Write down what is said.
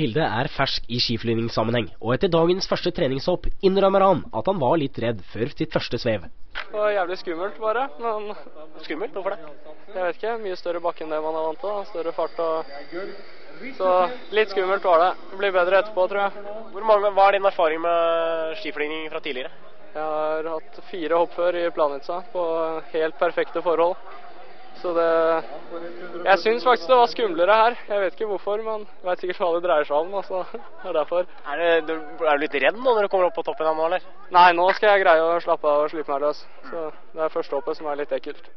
Hilde er fersk i skiflyvningssammenheng, og etter dagens første treningshopp innrømmer han at han var litt redd før sitt første svev. Det var jævlig skummelt bare, men Skummelt? Hvorfor det? jeg vet ikke. Mye større bakke enn det man er vant til. Større fart og Så litt skummelt var det. Det blir bedre etterpå, tror jeg. Hvor mange, hva er din erfaring med skiflygning fra tidligere? Jeg har hatt fire hopp før i Planica på helt perfekte forhold. Så det Jeg syns faktisk det var skumlere her. Jeg vet ikke hvorfor, men jeg vet sikkert hva det dreier seg om. Altså. Det er derfor. Er, det, du- er du litt redd nå når du kommer opp på toppen her nå, eller? Nei, nå skal jeg greie å slappe av og slippe meg løs. Så det er første hoppet som er litt ekkelt.